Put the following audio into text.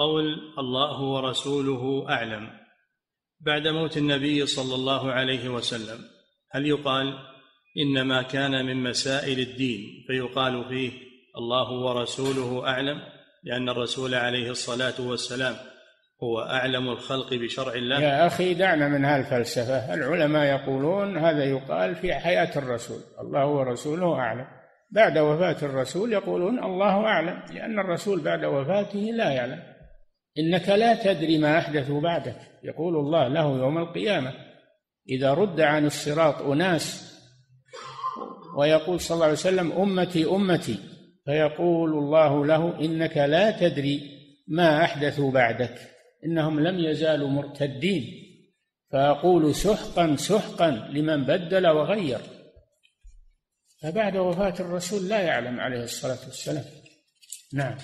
قول الله ورسوله أعلم. بعد موت النبي صلى الله عليه وسلم هل يقال إنما كان من مسائل الدين؟ فيقال فيه الله ورسوله أعلم لأن الرسول عليه الصلاة والسلام هو أعلم الخلق بشرع الله. يا أخي دعنا من هالفلسفة. العلماء يقولون هذا يقال في حياة الرسول. الله ورسوله أعلم. بعد وفاة الرسول يقولون الله أعلم لأن الرسول بعد وفاته لا يعلم. إنك لا تدري ما احدثوا بعدك. يقول الله له يوم القيامة إذا رد عن الصراط أناس ويقول صلى الله عليه وسلم أمتي أمتي فيقول الله له إنك لا تدري ما احدثوا بعدك. إنهم لم يزالوا مرتدين. فأقول سحقا سحقا لمن بدل وغير. فبعد وفاة الرسول لا يعلم عليه الصلاة والسلام. نعم.